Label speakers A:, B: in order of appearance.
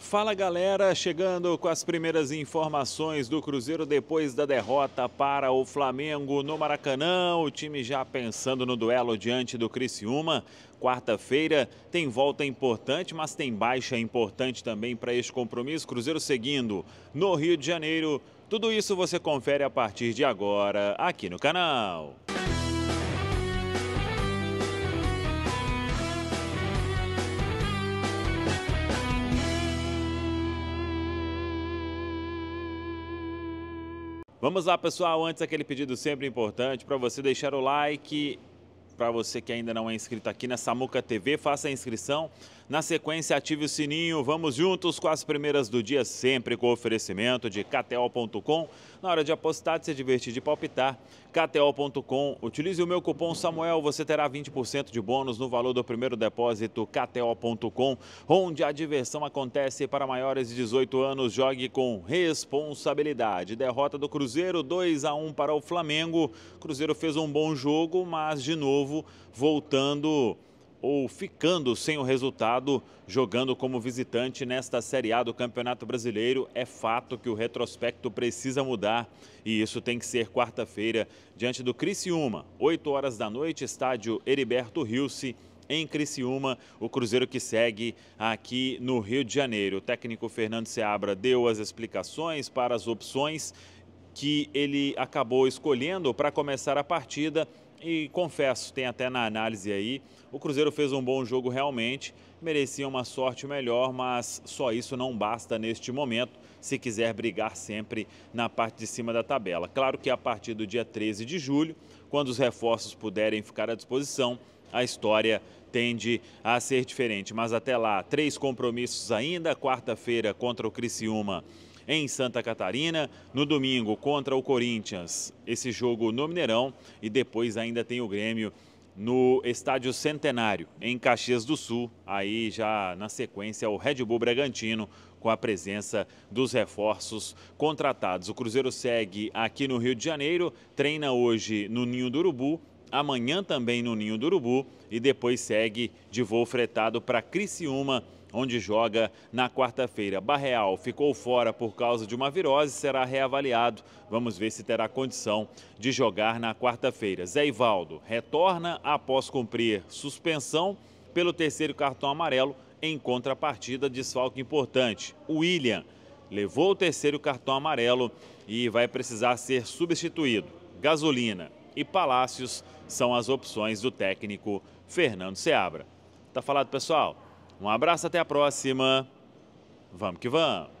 A: Fala galera, chegando com as primeiras informações do Cruzeiro depois da derrota para o Flamengo no Maracanã. O time já pensando no duelo diante do Criciúma. Quarta-feira tem volta importante, mas tem baixa importante também para este compromisso. Cruzeiro seguindo no Rio de Janeiro. Tudo isso você confere a partir de agora aqui no canal. Vamos lá, pessoal. Antes, aquele pedido sempre importante para você deixar o like. Para você que ainda não é inscrito aqui na Samuca TV, faça a inscrição. Na sequência, ative o sininho. Vamos juntos com as primeiras do dia, sempre com oferecimento de KTO.com. Na hora de apostar, de se divertir, de palpitar, KTO.com. Utilize o meu cupom Samuel, você terá 20% de bônus no valor do primeiro depósito. KTO.com, onde a diversão acontece para maiores de 18 anos. Jogue com responsabilidade. Derrota do Cruzeiro, 2 a 1 para o Flamengo. Cruzeiro fez um bom jogo, mas de novo voltando ou ficando sem o resultado jogando como visitante nesta Série A do Campeonato Brasileiro. É fato que o retrospecto precisa mudar e isso tem que ser quarta-feira diante do Criciúma, 8 horas da noite, estádio Heriberto Rilse em Criciúma, o Cruzeiro que segue aqui no Rio de Janeiro. O técnico Fernando Seabra deu as explicações para as opções que ele acabou escolhendo para começar a partida e confesso, tem até na análise aí, o Cruzeiro fez um bom jogo realmente, merecia uma sorte melhor, mas só isso não basta neste momento, se quiser brigar sempre na parte de cima da tabela. Claro que a partir do dia 13 de julho, quando os reforços puderem ficar à disposição, a história tende a ser diferente. Mas até lá, três compromissos ainda, quarta-feira contra o Criciúma em Santa Catarina. No domingo, contra o Corinthians, esse jogo no Mineirão. E depois ainda tem o Grêmio no Estádio Centenário, em Caxias do Sul. Aí já na sequência o Red Bull Bragantino com a presença dos reforços contratados. O Cruzeiro segue aqui no Rio de Janeiro, treina hoje no Ninho do Urubu, amanhã também no Ninho do Urubu e depois segue de voo fretado para Criciúma onde joga na quarta-feira. Barreal ficou fora por causa de uma virose, será reavaliado. Vamos ver se terá condição de jogar na quarta-feira. Zé Ivaldo retorna após cumprir suspensão pelo terceiro cartão amarelo em contrapartida desfalque importante. William levou o terceiro cartão amarelo e vai precisar ser substituído. Gasolina e Palácios são as opções do técnico Fernando Seabra. Tá falado, pessoal? Um abraço, até a próxima. Vamos que vamos!